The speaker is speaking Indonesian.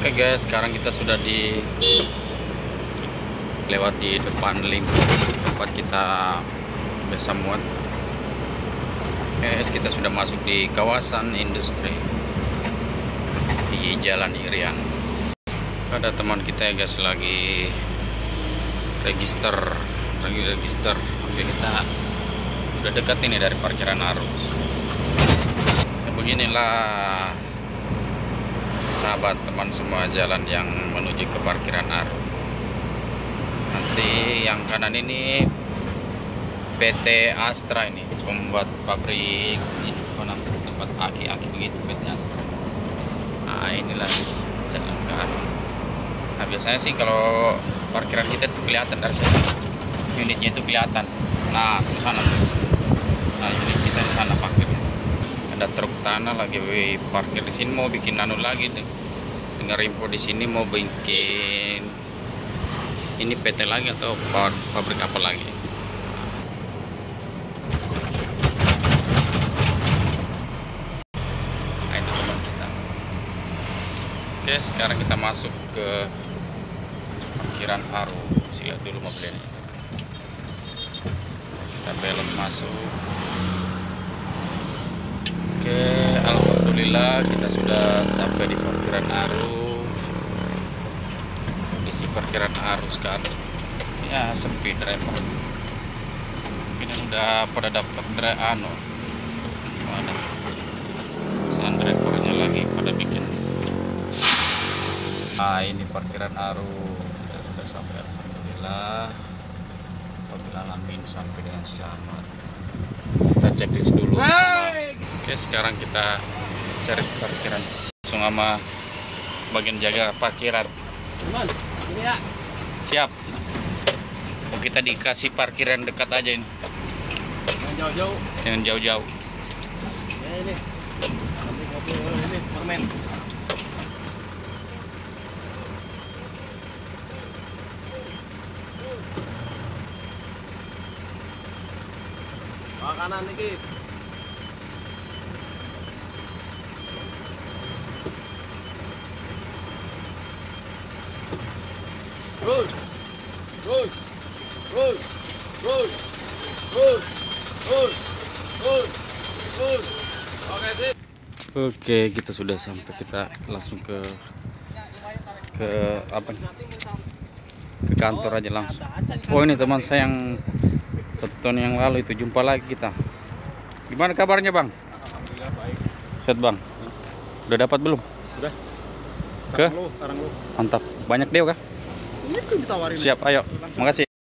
Oke guys, sekarang kita sudah di lewat di depan link tempat kita biasa muat. Guys, kita sudah masuk di kawasan industri di Jalan Irian. Ada teman kita ya guys lagi register, lagi register. Oke, kita udah dekat ini dari parkiran arus. Ya, beginilah sahabat teman semua jalan yang menuju ke parkiran Aru. Nanti yang kanan ini PT Astra ini pembuat pabrik ini tempat aki-aki begitu PT Astra. Nah inilah jalan ke Aru. Nah biasanya sih kalau parkiran kita itu kelihatan dari sana unitnya itu kelihatan. Nah ke sana. Nah unit kita di sana parkirnya ada truk tanah lagi parkir di sini mau bikin anu lagi deh. Dengar info di sini mau bikin ini PT lagi atau pabrik apa lagi? Nah itu teman kita. Oke sekarang kita masuk ke parkiran Aru Kasih lihat dulu mobilnya. Kita belok masuk Oke, alhamdulillah kita sudah sampai di parkiran Aru. Isi parkiran Aru sekarang. Ya, sempit driver. Mungkin yang udah pada dapat anu. Mana? San drivernya lagi pada bikin. Nah, ini parkiran Aru. Kita sudah sampai alhamdulillah. Apabila alamin sampai dengan selamat. Kita checklist dulu. Oke, sekarang kita cari parkiran langsung sama bagian jaga parkiran. Ya. Siap. Oh, kita dikasih parkiran dekat aja ini, Jangan jauh-jauh. jangan jauh-jauh. Ya ini. Kopi permen. Makanan iki. Terus. Terus. Terus. Terus. Terus. Terus. Terus. Terus. Oke sih. Oke, kita sudah sampai. Kita langsung ke ke apa nih? Ke kantor aja langsung. Oh, ini teman saya yang satu tahun yang lalu itu jumpa lagi kita. Gimana kabarnya, Bang? Alhamdulillah baik. Sehat, Bang. Udah dapat belum? Udah. Ke? Lu, lu. Mantap. Banyak deo kah? Itu ditawarin. Siap, ayo. Makasih.